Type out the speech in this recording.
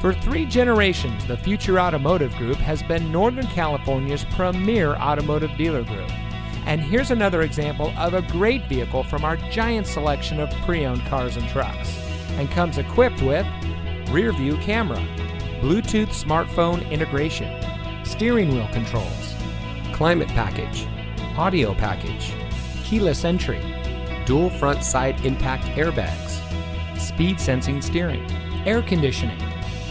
For three generations, the Future Automotive Group has been Northern California's premier automotive dealer group. And here's another example of a great vehicle from our giant selection of pre owned cars and trucks. And comes equipped with rear view camera, Bluetooth smartphone integration, steering wheel controls, climate package, audio package, keyless entry, dual front side impact airbags, speed sensing steering, air conditioning,